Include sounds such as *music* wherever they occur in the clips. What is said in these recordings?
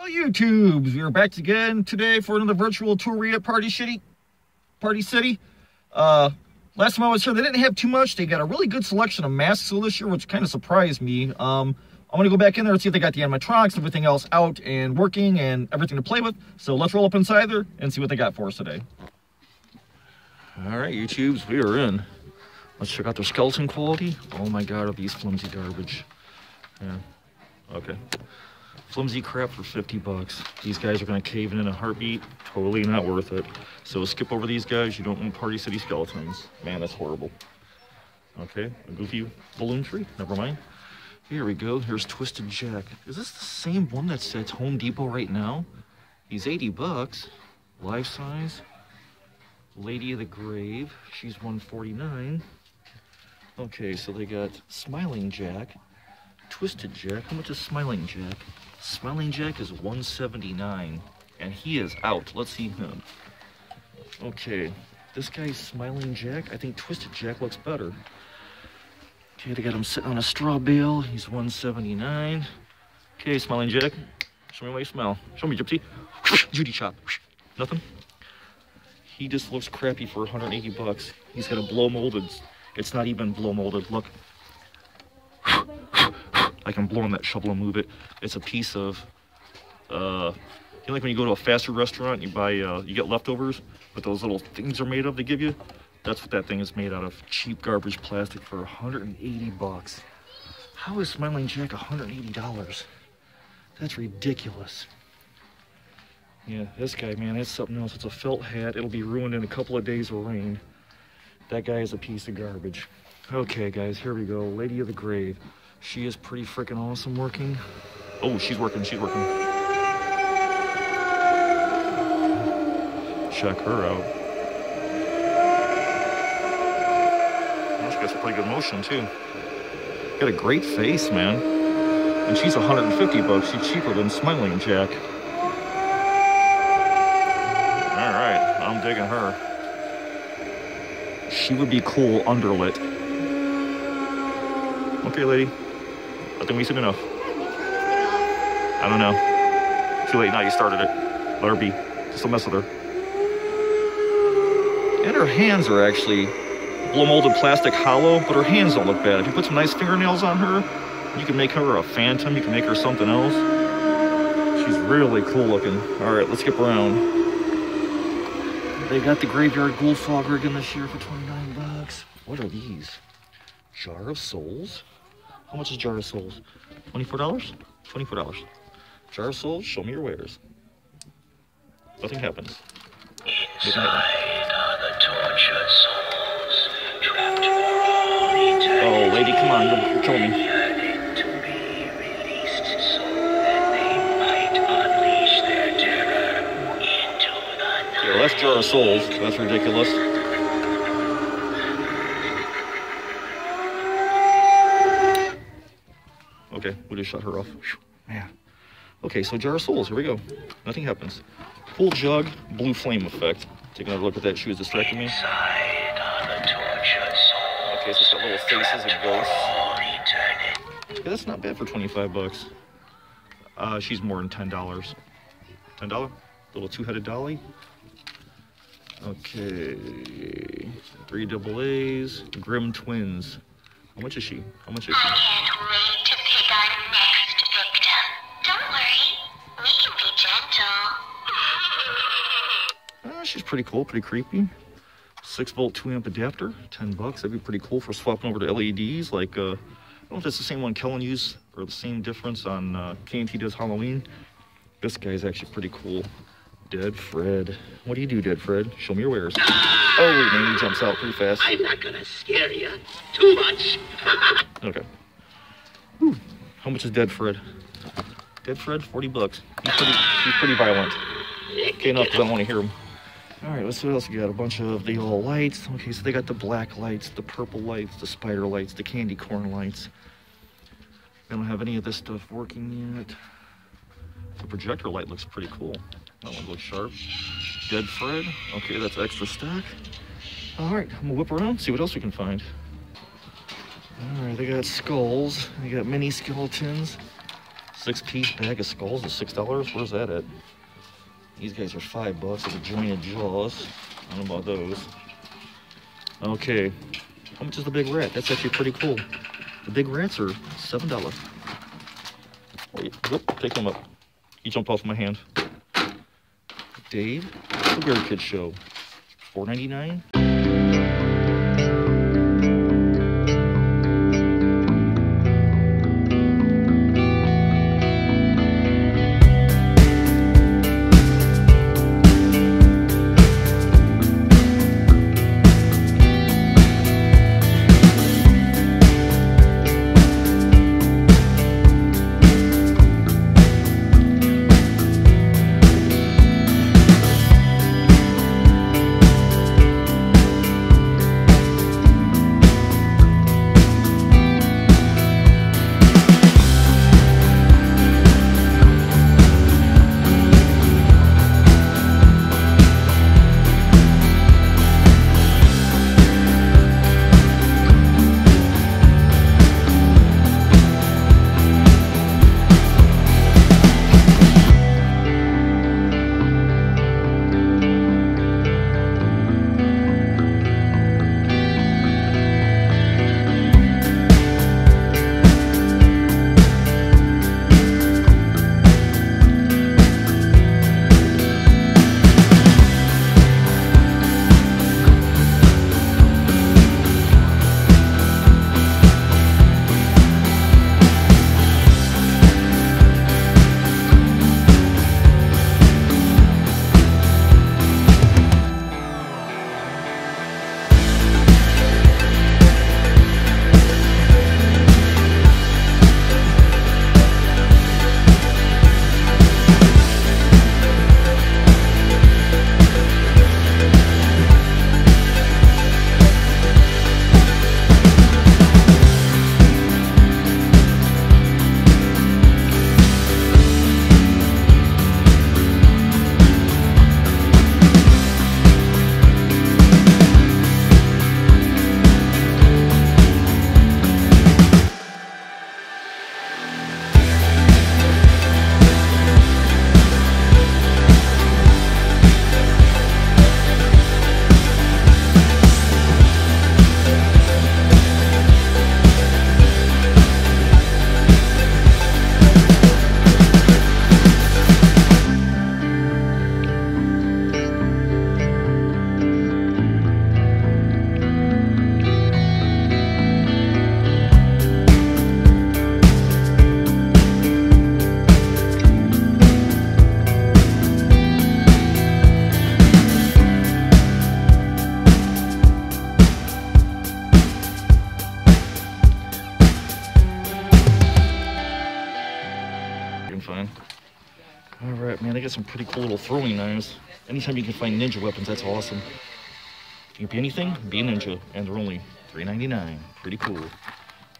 Hello YouTubes, we are back again today for another virtual tour at Party City. Party City. Uh, last time I was here, they didn't have too much. They got a really good selection of masks this year, which kind of surprised me. Um, I'm gonna go back in there and see if they got the animatronics, everything else out and working, and everything to play with. So let's roll up inside there and see what they got for us today. All right, YouTubes, we are in. Let's check out their skeleton quality. Oh my God, are these flimsy garbage? Yeah. Okay. Flimsy crap for 50 bucks. These guys are gonna cave in in a heartbeat. Totally not worth it. So skip over these guys. You don't want Party City skeletons. Man, that's horrible. Okay, a goofy balloon tree. Never mind. Here we go. Here's Twisted Jack. Is this the same one that's at Home Depot right now? He's 80 bucks. Life size. Lady of the Grave. She's 149. Okay, so they got Smiling Jack. Twisted Jack. How much is Smiling Jack? Smiling Jack is 179 and he is out. Let's see him. Okay, this guy's Smiling Jack. I think Twisted Jack looks better. Okay, they got him sitting on a straw bale. He's 179. Okay, Smiling Jack. Show me why you smile. Show me, Gypsy. *laughs* Judy chop. Nothing? He just looks crappy for 180 bucks. He's got a blow molded. It's not even blow molded. Look. I can blow on that shovel and move it. It's a piece of, uh, you know, like when you go to a fast food restaurant, you buy, uh, you get leftovers, but those little things are made of they give you. That's what that thing is made out of. Cheap garbage plastic for 180 bucks. How is Smiling Jack $180? That's ridiculous. Yeah, this guy, man, that's something else. It's a felt hat. It'll be ruined in a couple of days of rain. That guy is a piece of garbage. Okay, guys, here we go. Lady of the Grave. She is pretty freaking awesome working. Oh, she's working, she's working. Check her out. Oh, she got some pretty good motion too. Got a great face, man. And she's 150 bucks. She's cheaper than Smiling Jack. All right, I'm digging her. She would be cool underlit. Okay, lady. We said enough. I don't know. Too late now, you started it. Let her be. Just don't mess with her. And her hands are actually blow molded plastic hollow, but her hands don't look bad. If you put some nice fingernails on her, you can make her a phantom, you can make her something else. She's really cool looking. All right, let's skip around. They got the Graveyard Ghoul Fogger again this year for 29 bucks. What are these? Jar of Souls? How much is Jar of Souls? $24? $24. Jar of Souls, show me your wares. Nothing happens. Nothing happens. Oh, lady, come on, you're, you're killing me. Yeah, well, that's Jar of Souls. That's ridiculous. Okay, we shut her off. Whew, Man. Okay, so Jar of Souls, here we go. Nothing happens. Cool jug, blue flame effect. Taking another look at that, she was distracting me. Okay, so it's got little faces and ghosts. Yeah, that's not bad for 25 bucks. Uh, she's more than $10. $10? Little two-headed dolly. Okay. Three double A's. Grim Twins. How much is she? How much is she? She's pretty cool, pretty creepy. Six volt, two amp adapter, 10 bucks. That'd be pretty cool for swapping over to LEDs. Like, uh, I don't know if that's the same one Kellen used or the same difference on uh, KNT does Halloween. This guy's actually pretty cool. Dead Fred. What do you do, Dead Fred? Show me your wares. Oh, wait, man, he jumps out pretty fast. I'm not gonna scare you too much. *laughs* Okay. Whew. How much is Dead Fred? Dead Fred, 40 bucks. He's pretty, he's pretty violent. Okay, enough because I don't want to hear him. All right, let's see what else we got. A bunch of the all lights. Okay, so they got the black lights, the purple lights, the spider lights, the candy corn lights. They don't have any of this stuff working yet. The projector light looks pretty cool. That one looks sharp. Dead Fred. Okay, that's extra stock. All right, I'm gonna whip around, see what else we can find. All right, they got skulls. They got mini skeletons. Six piece bag of skulls is six dollars. Where's that at? These guys are five bucks at Adrena Jaws. I don't know about those. Okay. How much is the big rat? That's actually pretty cool. The big rats are $7. Wait, whoop, pick them up. He jumped off my hand. Dave, the Bear Kid Show. $4.99? fun. All right, man, They got some pretty cool little throwing knives. Anytime you can find ninja weapons, that's awesome. If you can be anything, be a ninja, and they're only $3.99. Pretty cool.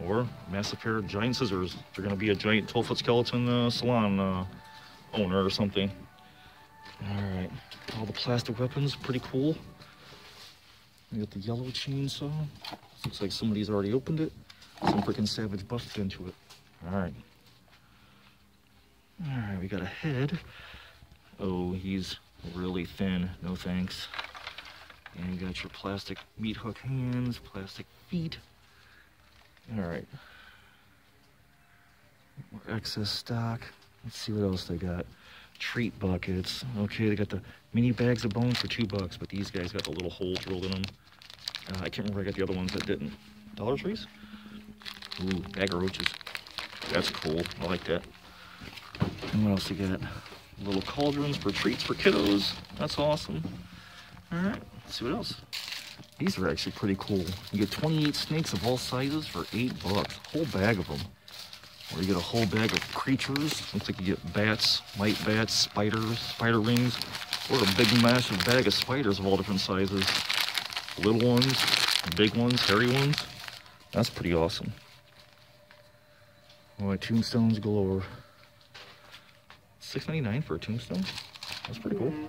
Or massive pair of giant scissors. If you're gonna be a giant 12-foot skeleton uh, salon uh, owner or something. All right, all the plastic weapons, pretty cool. We got the yellow chainsaw. Looks like somebody's already opened it. Some freaking savage busted into it. All right. All right, we got a head. Oh, he's really thin. No thanks. And you got your plastic meat hook hands, plastic feet. All right. More excess stock. Let's see what else they got. Treat buckets. Okay, they got the mini bags of bones for two bucks, but these guys got the little holes drilled in them. Uh, I can't remember I got the other ones that didn't. Dollar Trees? Ooh, bag of roaches. That's cool. I like that. And what else you got? Little cauldrons for treats for kiddos. That's awesome. All right, let's see what else. These are actually pretty cool. You get 28 snakes of all sizes for eight bucks. Whole bag of them. Or you get a whole bag of creatures. Looks like you get bats, white bats, spiders, spider rings, or a big massive bag of spiders of all different sizes. Little ones, big ones, hairy ones. That's pretty awesome. Oh, tombstones galore. Six ninety nine for a tombstone. That's pretty cool. Hmm.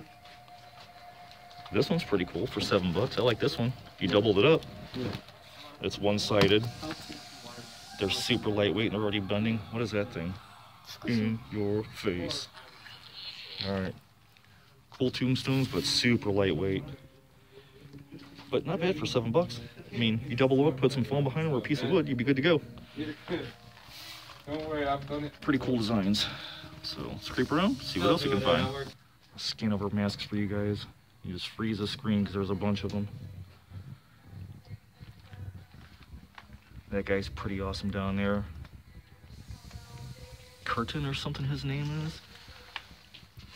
This one's pretty cool for seven bucks. I like this one. You doubled it up. Hmm. It's one sided. They're super lightweight and they're already bending. What is that thing? in your face. Alright. Cool tombstones, but super lightweight. But not bad for seven bucks. I mean, you double them up, put some foam behind them or a piece of wood, you'd be good to go. *laughs* Don't worry, I've done it. Pretty cool designs. So let's creep around, see what oh, else we can find. I'll scan over masks for you guys. You just freeze the screen because there's a bunch of them. That guy's pretty awesome down there. Curtin or something his name is.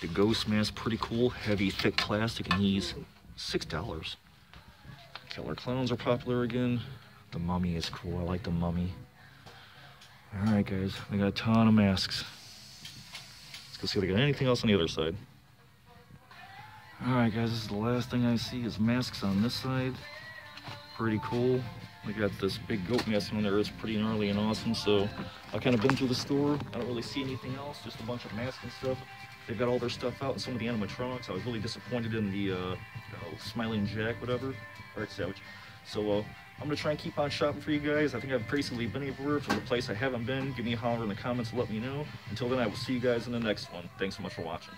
The ghost mask, pretty cool. Heavy, thick plastic, and he's six dollars. Killer clowns are popular again. The mummy is cool. I like the mummy. All right, guys, we got a ton of masks. Let's go see if we got anything else on the other side. All right, guys, this is the last thing I see is masks on this side. Pretty cool. We got this big goat mask on there. It's pretty gnarly and awesome. So I've kind of been through the store. I don't really see anything else. Just a bunch of masks and stuff. They've got all their stuff out and some of the animatronics. I was really disappointed in the uh, uh, Smiling Jack, whatever, Art Savage. So uh, I'm gonna try and keep on shopping for you guys. I think I've basically been everywhere. If the place I haven't been, give me a holler in the comments let me know. Until then, I will see you guys in the next one. Thanks so much for watching.